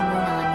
Moon on